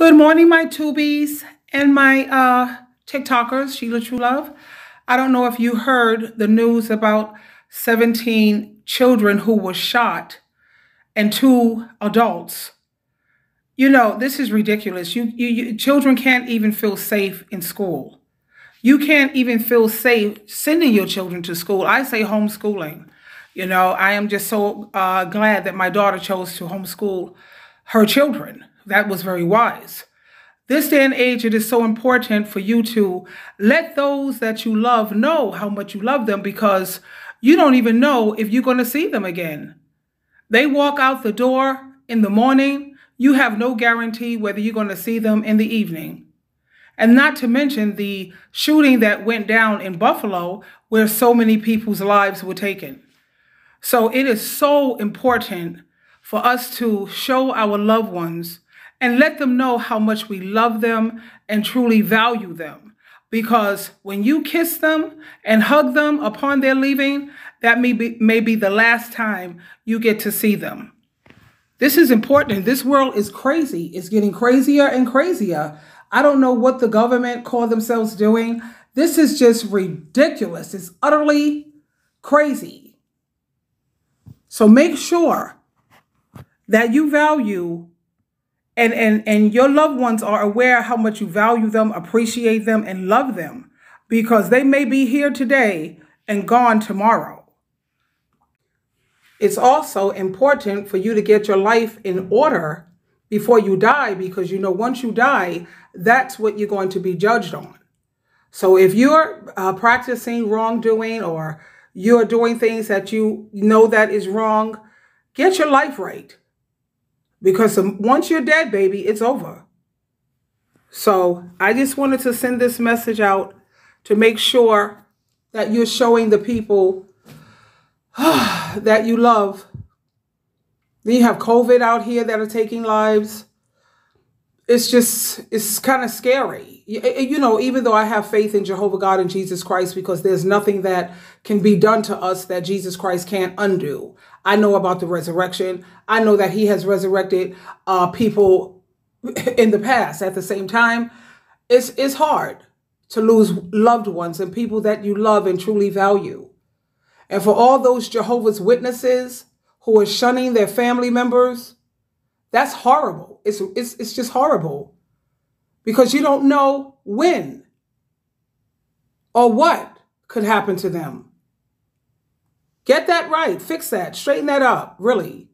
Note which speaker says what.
Speaker 1: Good morning, my tubies and my uh, TikTokers, Sheila Truelove. I don't know if you heard the news about 17 children who were shot and two adults. You know, this is ridiculous. You, you, you children can't even feel safe in school. You can't even feel safe sending your children to school. I say homeschooling. You know, I am just so uh, glad that my daughter chose to homeschool her children that was very wise. This day and age, it is so important for you to let those that you love know how much you love them because you don't even know if you're going to see them again. They walk out the door in the morning, you have no guarantee whether you're going to see them in the evening. And not to mention the shooting that went down in Buffalo where so many people's lives were taken. So it is so important for us to show our loved ones and let them know how much we love them and truly value them. Because when you kiss them and hug them upon their leaving, that may be, may be the last time you get to see them. This is important. This world is crazy. It's getting crazier and crazier. I don't know what the government call themselves doing. This is just ridiculous. It's utterly crazy. So make sure that you value and and and your loved ones are aware how much you value them, appreciate them and love them because they may be here today and gone tomorrow. It's also important for you to get your life in order before you die because you know once you die, that's what you're going to be judged on. So if you're uh, practicing wrongdoing or you're doing things that you know that is wrong, get your life right. Because once you're dead, baby, it's over. So I just wanted to send this message out to make sure that you're showing the people that you love. You have COVID out here that are taking lives. It's just, it's kind of scary. You know, even though I have faith in Jehovah God and Jesus Christ, because there's nothing that can be done to us that Jesus Christ can't undo. I know about the resurrection. I know that he has resurrected uh, people in the past. At the same time, it's, it's hard to lose loved ones and people that you love and truly value. And for all those Jehovah's Witnesses who are shunning their family members, that's It's, it's, it's just horrible because you don't know when or what could happen to them. Get that right. Fix that. Straighten that up. Really.